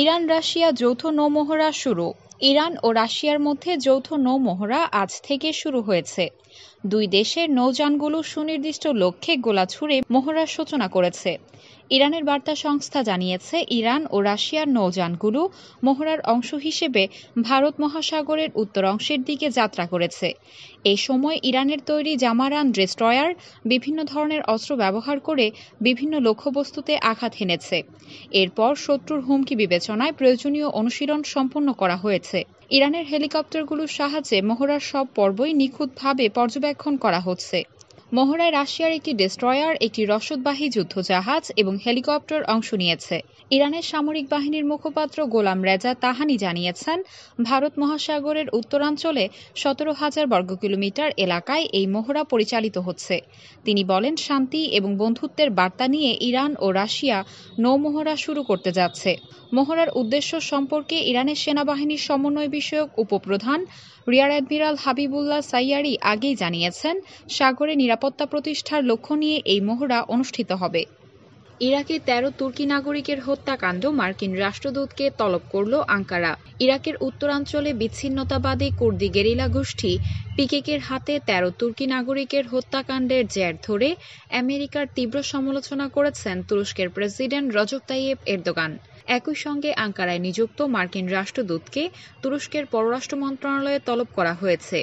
Iran, Russia যৌথ নৌমহড়া শুরু। Iran ও রাশিয়ার মধ্যে যৌথ নৌমহড়া আজ থেকে শুরু হয়েছে। দুই দেশের নৌযানগুলো সুনির্দিষ্ট লক্ষ্যে গোলা ছুড়ে মহড়ার সূচনা করেছে। ইরানের বার্তা সংস্থা জানিয়েছে, ইরান ও রাশিয়ার নৌযানগুলো মহড়ার অংশ হিসেবে ভারত মহাসাগরের উত্তর অংশের দিকে যাত্রা করেছে। এই সময় ইরানের তৈরি জামারান ডেস্ট্রয়ার বিভিন্ন ধরনের অস্ত্র ব্যবহার করে বিভিন্ন লক্ষ্যবস্তুতে আঘাত হেনেছে। এরপর শত্রুর হুমকি বিবেচনায় প্রয়োজনীয় অনুশীলন সম্পন্ন করা হয়েছে। ইরানের হেলিকপ্টারগুলোর সাহায্যে মহড়ার সব পর্বই নিখুঁতভাবে পর্যবেক্ষণ করা হচ্ছে। মহড়ায় রাশিয়ার একটি ডেস্ট্রয়ার একটি রসদবাহী যুদ্ধজাহাজ এবং হেলিকপ্টার অংশ নিয়েছে। ইরানের সামরিক বাহিনীর মুখপাত্র গোলাম রেজা তাহানি জানিয়েছেন, ভারত মহাসাগরের উত্তরাঞ্চলে সতেরো হাজার বর্গ কিলোমিটার এলাকায় এই মহড়া পরিচালিত হচ্ছে। তিনি বলেন, শান্তি এবং বন্ধুত্বের বার্তা নিয়ে ইরান ও রাশিয়া নৌমহড়া শুরু করতে যাচ্ছে। মহড়ার উদ্দেশ্য সম্পর্কে ইরানের সেনাবাহিনীর সমন্বয় বিষয়ক উপপ্রধান রিয়ার অ্যাডমিরাল হাবিবুল্লাহ সাইয়ারি আগেই জানিয়েছেন, সাগরে নিরাপত্তা প্রতিষ্ঠার লক্ষ্য নিয়ে এই মহড়া অনুষ্ঠিত হবে। ইরাকে তেরো তুর্কি নাগরিকের হত্যাকাণ্ড মার্কিন রাষ্ট্রদূতকে তলব করল আঙ্কারা। ইরাকের উত্তরাঞ্চলে বিচ্ছিন্নতাবাদী কুর্দি গেরিলা গোষ্ঠী পিকেকের হাতে তেরো তুর্কি নাগরিকের হত্যাকাণ্ডের জের ধরে আমেরিকার তীব্র সমালোচনা করেছেন তুরস্কের প্রেসিডেন্ট রজব তাইয়েব এরদোগান। একই সঙ্গে আঙ্কারায় নিযুক্ত মার্কিন রাষ্ট্রদূতকে তুরস্কের পররাষ্ট্র মন্ত্রণালয়ে তলব করা হয়েছে।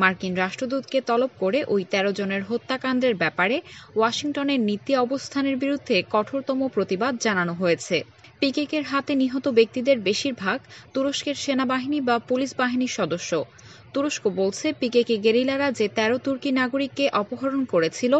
মার্কিন রাষ্ট্রদূতকে তলব করে ওই তেরো জনের হত্যাকাণ্ডের ব্যাপারে ওয়াশিংটনের নীতি অবস্থানের বিরুদ্ধে কঠোরতম প্রতিবাদ জানানো হয়েছে। পিকেকের হাতে নিহত ব্যক্তিদের বেশিরভাগ তুরস্কের সেনাবাহিনী বা পুলিশ বাহিনীর সদস্য। তুরস্ক বলছে, পিকেকে গেরিলারা যে তেরো তুর্কি নাগরিককে অপহরণ করেছিল,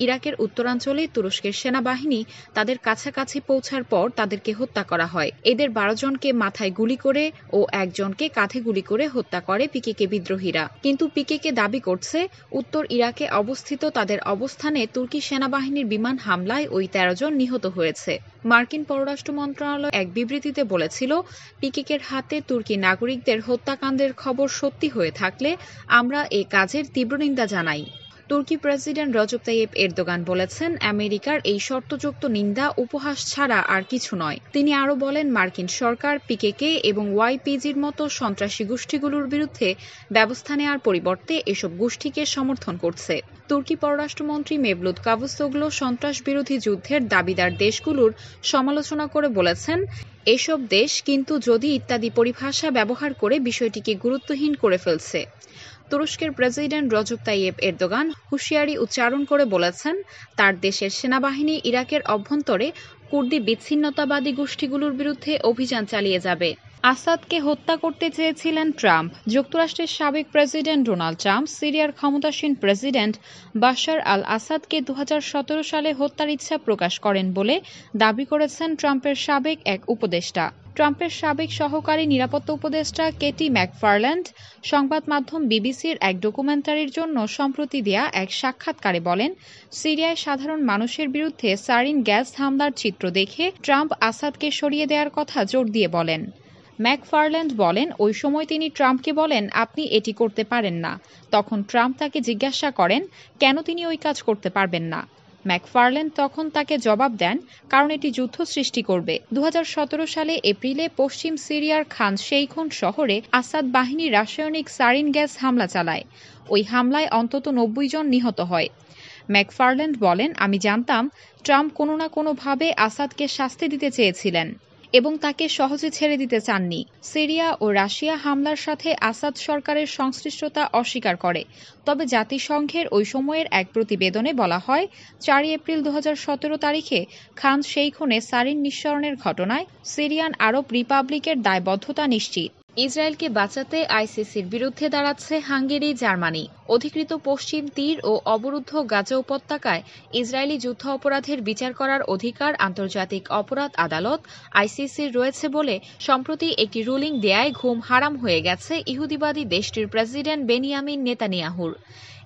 ইরাকের উত্তরাঞ্চলে তুরস্কের সেনাবাহিনী তাদের কাছাকাছি পৌঁছার পর তাদেরকে হত্যা করা হয়। এদের বারো জনকে মাথায় গুলি করে ও একজনকে কাঁধে গুলি করে হত্যা করে পিকেকে বিদ্রোহীরা। কিন্তু পিকেকে দাবি করছে, উত্তর ইরাকে অবস্থিত তাদের অবস্থানে তুর্কি সেনাবাহিনীর বিমান হামলায় ওই তেরো জন নিহত হয়েছে। মার্কিন পররাষ্ট্র মন্ত্রণালয় এক বিবৃতিতে বলেছিল, পিকিকের হাতে তুর্কি নাগরিকদের হত্যাকাণ্ডের খবর সত্যি হয়ে থাকলে আমরা এ কাজের তীব্র নিন্দা জানাই। তুর্কি প্রেসিডেন্ট রজব তাইয়েব এরদোগান বলেছেন, আমেরিকার এই শর্তযুক্ত নিন্দা উপহাস ছাড়া আর কিছু নয়। তিনি আরও বলেন, মার্কিন সরকার, পিকেকে এবং ওয়াইপিজির মতো সন্ত্রাসী গোষ্ঠীগুলোর বিরুদ্ধে ব্যবস্থা নেওয়ার পরিবর্তে এসব গোষ্ঠীকে সমর্থন করছে। তুর্কি পররাষ্ট্রমন্ত্রী মেভলুদ কাভুসোগলো সন্ত্রাস বিরোধী যুদ্ধের দাবিদার দেশগুলোর সমালোচনা করে বলেছেন, এসব দেশ কিন্তু যদি ইত্যাদি পরিভাষা ব্যবহার করে বিষয়টিকে গুরুত্বহীন করে ফেলছে। তুরস্কের প্রেসিডেন্ট রজব তাইয়েব এরদোগান হুঁশিয়ারি উচ্চারণ করে বলেছেন, তার দেশের সেনাবাহিনী ইরাকের অভ্যন্তরে কুর্দি বিচ্ছিন্নতাবাদী গোষ্ঠীগুলোর বিরুদ্ধে অভিযান চালিয়ে যাবে। আসাদকে হত্যা করতে চেয়েছিলেন ট্রাম্প। যুক্তরাষ্ট্রের সাবেক প্রেসিডেন্ট ডোনাল্ড ট্রাম্প, সিরিয়ার ক্ষমতাসীন প্রেসিডেন্ট বাশার আল আসাদকে দু হাজার সতেরো সালে হত্যার ইচ্ছা প্রকাশ করেন বলে দাবি করেছেন ট্রাম্পের সাবেক এক উপদেষ্টা। ট্রাম্পের সাবেক সহকারী নিরাপত্তা উপদেষ্টা কেটি ম্যাকফারল্যান্ড সংবাদ মাধ্যম বিবিসির এক ডকুমেন্টারির জন্য সম্প্রতি দেয়া এক সাক্ষাৎকারে বলেন, সিরিয়ায় সাধারণ মানুষের বিরুদ্ধে সারিন গ্যাস হামলার চিত্র দেখে ট্রাম্প আসাদকে সরিয়ে দেওয়ার কথা জোর দিয়ে বলেন। ম্যাকফারল্যান্ড বলেন, ওই সময় তিনি ট্রাম্পকে বলেন, আপনি এটি করতে পারেন না। তখন ট্রাম্প তাকে জিজ্ঞাসা করেন, কেন তিনি ওই কাজ করতে পারবেন না? ম্যাকফারল্যান্ড তখন তাকে জবাব দেন, কারণ এটি যুদ্ধ সৃষ্টি করবে। দু হাজার সতেরো সালে এপ্রিলে পশ্চিম সিরিয়ার খান শেইখুন শহরে আসাদ বাহিনী রাসায়নিক সারিন গ্যাস হামলা চালায়। ওই হামলায় অন্তত নব্বই জন নিহত হয়। ম্যাকফারল্যান্ড বলেন, আমি জানতাম ট্রাম্প কোনো না কোনোভাবে আসাদকে শাস্তি দিতে চেয়েছিলেন। এবং তাকে সহজে ছেড়ে দিতে চাননি। সিরিয়া ও রাশিয়া হামলার সাথে আসাদ সরকারের সংশ্লিষ্টতা অস্বীকার করে। তবে জাতিসংঘের ওই সময়ের এক প্রতিবেদনে বলা হয় চারই এপ্রিল দু হাজার সতেরো তারিখে খান সেই খুনে সারিন নিঃসরণের ঘটনায় সিরিয়ান আরব রিপাবলিকের দায়বদ্ধতা নিশ্চিত। ইসরায়েলকে বাঁচাতে আইসিসির বিরুদ্ধে দাঁড়াচ্ছে হাঙ্গেরি, জার্মানি। অধিকৃত পশ্চিম তীর ও অবরুদ্ধ গাজা উপত্যকায় ইসরায়েলি যুদ্ধ অপরাধের বিচার করার অধিকার, আন্তর্জাতিক অপরাধ আদালত আইসিসির রয়েছে বলে সম্প্রতি একটি রুলিং দেয়ায় ঘুম হারাম হয়ে গেছে ইহুদিবাদী দেশটির প্রেসিডেন্ট বেনিয়ামিন নেতানিয়াহুর।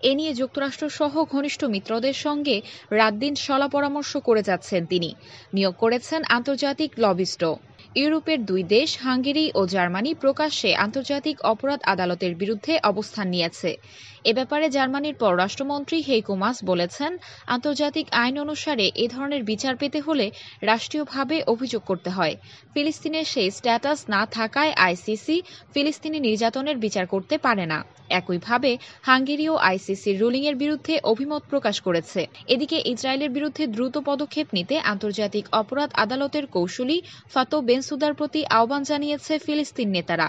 এ নিয়ে যুক্তরাষ্ট্র সহ ঘনিষ্ঠ মিত্রদের সঙ্গে রাতদিন সলা পরামর্শ করে যাচ্ছেন তিনি। নিয়োগ করেছেন আন্তর্জাতিক লবিস্ট ইউরোপের দুই দেশ, হাঙ্গেরি ও জার্মানি, প্রকাশ্যে আন্তর্জাতিক অপরাধ আদালতের বিরুদ্ধে অবস্থান নিয়েছে। এ ব্যাপারে জার্মানির পররাষ্ট্রমন্ত্রী হেইকো মাস বলেছেন, আন্তর্জাতিক আইন অনুসারে এ ধরনের বিচার পেতে হলে রাষ্ট্রীয়ভাবে অভিযোগ করতে হয়। ফিলিস্তিনের সেই স্ট্যাটাস না থাকায় আইসিসি ফিলিস্তিনি নির্যাতনের বিচার করতে পারে না। একইভাবে, হাঙ্গেরিও আইসিসির রুলিংয়ের বিরুদ্ধে অভিমত প্রকাশ করেছে। এদিকে ইসরায়েলের বিরুদ্ধে দ্রুত পদক্ষেপ নিতে আন্তর্জাতিক অপরাধ আদালতের কৌশলী ফাতো বেনসুদার প্রতি আহ্বান জানিয়েছে ফিলিস্তিন নেতারা।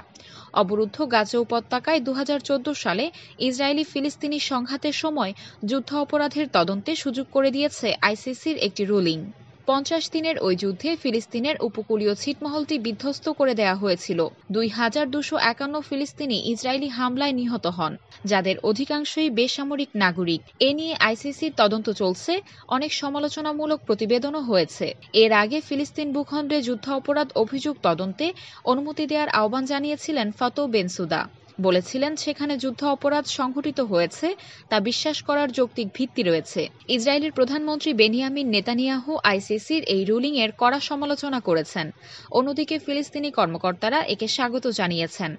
অবরুদ্ধ গাজা উপত্যকায় দু হাজার চোদ্দ সালে ইসরায়েলি ফিলিস্তিনি সংঘাতের সময় যুদ্ধাপরাধের তদন্তে সুযোগ করে দিয়েছে আইসিসির একটি রুলিং। পঞ্চাশ দিনের ওই যুদ্ধে ফিলিস্তিনের উপকূলীয় ছিটমহলটি বিধ্বস্ত করে দেয়া হয়েছিল। দুই হাজার দুশো একান্ন ফিলিস্তিনি ইসরায়েলি হামলায় নিহত হন, যাদের অধিকাংশই বেসামরিক নাগরিক। এ নিয়ে আইসিসির তদন্ত চলছে, অনেক সমালোচনামূলক প্রতিবেদনও হয়েছে। এর আগে ফিলিস্তিন ভূখণ্ডে যুদ্ধ অপরাধ অভিযোগ তদন্তে অনুমতি দেওয়ার আহ্বান জানিয়েছিলেন ফতো বেনসুদা। বলেছিলেন, সেখানে যুদ্ধ অপরাধ সংঘটিত হয়েছে, তা বিশ্বাস করার যৌক্তিক ভিত্তি রয়েছে। ইসরায়েলের প্রধানমন্ত্রী বেনিয়ামিন নেতানিয়াহু আইসিসির এই রুলিং এর কড়া সমালোচনা করেছেন। অন্যদিকে ফিলিস্তিনি কর্মকর্তারা একে স্বাগত জানিয়েছেন।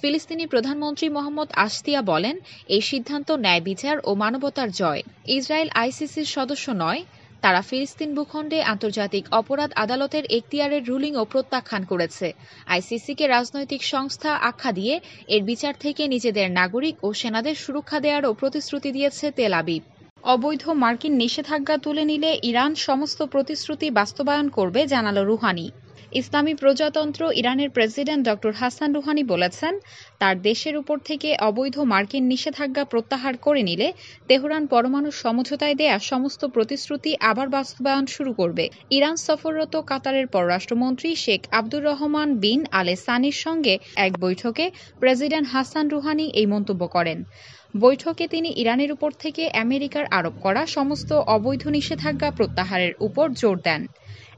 ফিলিস্তিনি প্রধানমন্ত্রী মোহাম্মদ আশতিয়া বলেন, এই সিদ্ধান্ত ন্যায় বিচার ও মানবতার জয়। ইসরায়েল আইসিসির সদস্য নয় তারা ফিলিস্তিন ভূখণ্ডে আন্তর্জাতিক অপরাধ আদালতের এখতিয়ারের রুলিংও প্রত্যাখ্যান করেছে। আইসিসিকে রাজনৈতিক সংস্থা আখ্যা দিয়ে এর বিচার থেকে নিজেদের নাগরিক ও সেনাদের সুরক্ষা দেয়ারও প্রতিশ্রুতি দিয়েছে তেল আবিব। অবৈধ মার্কিন নিষেধাজ্ঞা তুলে নিলে ইরান সমস্ত প্রতিশ্রুতি বাস্তবায়ন করবে, জানালো রুহানি। ইসলামী প্রজাতন্ত্র ইরানের প্রেসিডেন্ট ড. হাসান রুহানি বলেছেন, তার দেশের উপর থেকে অবৈধ মার্কিন নিষেধাজ্ঞা প্রত্যাহার করে নিলে তেহরান পরমাণু সমঝোতায় দেয়া সমস্ত প্রতিশ্রুতি আবার বাস্তবায়ন শুরু করবে। ইরান সফররত কাতারের পররাষ্ট্রমন্ত্রী শেখ আব্দুর রহমান বিন আলে সানির সঙ্গে এক বৈঠকে প্রেসিডেন্ট হাসান রুহানি এই মন্তব্য করেন। বৈঠকে তিনি ইরানের উপর থেকে আমেরিকার আরোপ করা সমস্ত অবৈধ নিষেধাজ্ঞা প্রত্যাহারের উপর জোর দেন।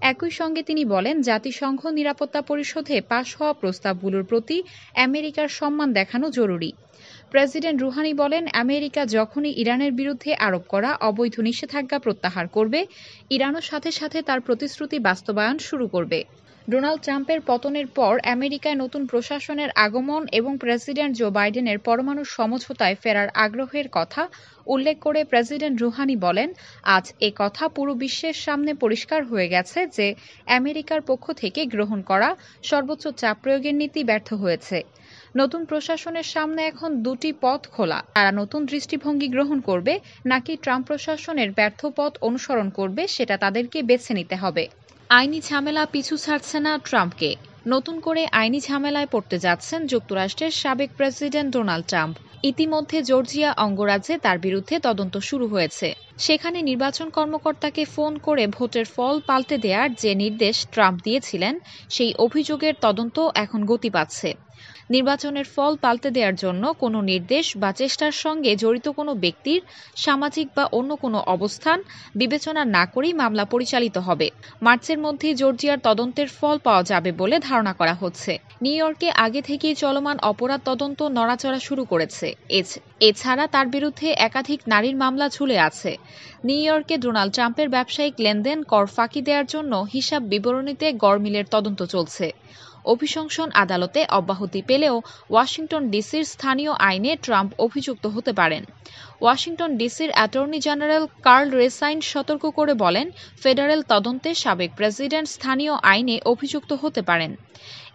একই সঙ্গে তিনি বলেন, জাতিসংঘ নিরাপত্তা পরিষদে পাশ হওয়া প্রস্তাবগুলোর প্রতি আমেরিকার সম্মান দেখানো জরুরি। প্রেসিডেন্ট রুহানি বলেন, আমেরিকা যখনই ইরানের বিরুদ্ধে আরোপ করা অবৈধ নিষেধাজ্ঞা প্রত্যাহার করবে, ইরানও সাথে সাথে তার প্রতিশ্রুতি বাস্তবায়ন শুরু করবে। ডোনাল্ড ট্রাম্পের পতনের পর আমেরিকায় নতুন প্রশাসনের আগমন এবং প্রেসিডেন্ট জো বাইডেনের পরমাণু সমঝোতায় ফেরার আগ্রহের কথা উল্লেখ করে প্রেসিডেন্ট রুহানি বলেন, আজ এ কথা পুরো বিশ্বের সামনে পরিষ্কার হয়ে গেছে যে আমেরিকার পক্ষ থেকে গ্রহণ করা সর্বোচ্চ চাপ প্রয়োগের নীতি ব্যর্থ হয়েছে। নতুন প্রশাসনের সামনে এখন দুটি পথ খোলা। তারা নতুন দৃষ্টিভঙ্গি গ্রহণ করবে, নাকি ট্রাম্প প্রশাসনের ব্যর্থ পথ অনুসরণ করবে, সেটা তাদেরকে বেছে নিতে হবে। আইনি ঝামেলা পিছু ছাড়ছে না ট্রাম্পকে। নতুন করে আইনি ঝামেলায় পড়তে যাচ্ছেন যুক্তরাষ্ট্রের সাবেক প্রেসিডেন্ট ডোনাল্ড ট্রাম্প। ইতিমধ্যে জর্জিয়া অঙ্গরাজ্যে তার বিরুদ্ধে তদন্ত শুরু হয়েছে। সেখানে নির্বাচন কর্মকর্তাকে ফোন করে ভোটের ফল পাল্টে দেওয়ার যে নির্দেশ ট্রাম্প দিয়েছিলেন, সেই অভিযোগের তদন্ত এখন গতি পাচ্ছে। নির্বাচনের ফল পাল্টে দেওয়ার জন্য কোনো নির্দেশ বা চেষ্টার সঙ্গে জড়িত কোনো ব্যক্তির সামাজিক বা অন্য কোনো অবস্থান বিবেচনা না করেই মামলা পরিচালিত হবে। মার্চের মধ্যেই জর্জিয়ার তদন্তের ফল পাওয়া যাবে বলে ধারণা করা হচ্ছে। নিউ ইয়র্কে আগে থেকেই চলমান অপরাধ তদন্ত নড়াচড়া শুরু করেছে। এছাড়া তার বিরুদ্ধে একাধিক নারীর মামলা ঝুলে আছে। নিউ ইয়র্কে ডোনাল্ড ট্রাম্পের ব্যবসায়িক লেনদেন কর ফাঁকি দেওয়ার জন্য হিসাব বিবরণীতে গড়মিলের তদন্ত চলছে। অভিশংসন আদালতে অব্যাহতি পেলেও ওয়াশিংটন ডিসির স্থানীয় আইনে ট্রাম্প অভিযুক্ত হতে পারেন। ওয়াশিংটন ডিসির অ্যাটর্নি জেনারেল কার্ল রেসাইন সতর্ক করে বলেন, ফেডারেল তদন্তে সাবেক প্রেসিডেন্ট স্থানীয় আইনে অভিযুক্ত হতে পারেন।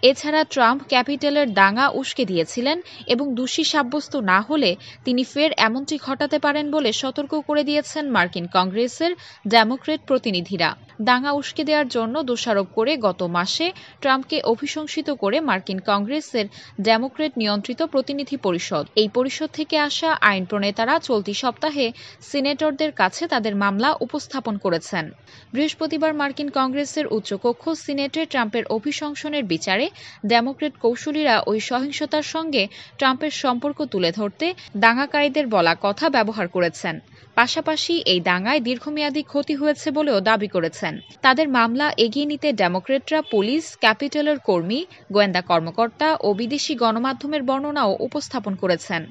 এছাড়া ট্রাম্প ক্যাপিটালের দাঙ্গা উস্কে দিয়েছিলেন এবং দোষী সাব্যস্ত না হলে তিনি ফের এমনটি ঘটাতে পারেন বলে সতর্ক করে দিয়েছেন মার্কিন কংগ্রেসের ডেমোক্রেট প্রতিনিধিরা। দাঙ্গা উস্কে দেওয়ার জন্য দোষারোপ করে গত মাসে ট্রাম্পকে অভিশংসিত করে মার্কিন কংগ্রেসের ডেমোক্রেট নিয়ন্ত্রিত প্রতিনিধি পরিষদ। এই পরিষদ থেকে আসা আইন প্রণেতারা চলতি সপ্তাহে সিনেটরদের কাছে তাদের মামলা উপস্থাপন করেছেন। বৃহস্পতিবার মার্কিন কংগ্রেসের উচ্চকক্ষ সিনেটে ট্রাম্পের অভিশংসনের বিচারে ডেমোক্রেট কৌশলীরা ওই সহিংসতার সঙ্গে ট্রাম্পের সম্পর্ক তুলে ধরতে দাঙ্গাকারীদের বলা কথা ব্যবহার করেছেন। পাশাপাশি এই দাঙ্গায় দীর্ঘমেয়াদী ক্ষতি হয়েছে বলেও দাবি করেছেন। তাদের মামলা এগিয়ে নিতে ডেমোক্রেটরা, পুলিশ, ক্যাপিটালের কর্মী, গোয়েন্দা কর্মকর্তা ও বিদেশি গণমাধ্যমের বর্ণনাও উপস্থাপন করেছেন।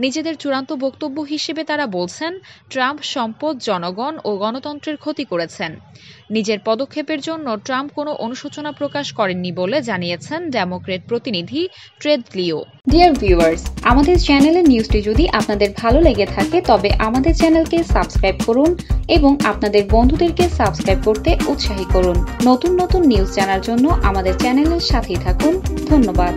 নিজেদের চূড়ান্ত বক্তব্য হিসেবে তারা বলছেন, ট্রাম্প সম্পদ, জনগণ ও গণতন্ত্রের ক্ষতি করেছেন। নিজের পদক্ষেপের জন্য ট্রাম্প কোনো অনুশোচনা প্রকাশ করেননি বলে জানিয়েছেন ডেমোক্রেট প্রতিনিধি ট্রেড লিও। ডিয়ার ভিউয়ার্স আমাদের চ্যানেলের নিউজটি যদি আপনাদের ভালো লেগে থাকে, তবে আমাদের চ্যানেলকে সাবস্ক্রাইব করুন এবং আপনাদের বন্ধুদেরকে সাবস্ক্রাইব করতে উৎসাহী করুন। নতুন নতুন নিউজ জানার জন্য আমাদের চ্যানেলের সাথেই থাকুন। ধন্যবাদ।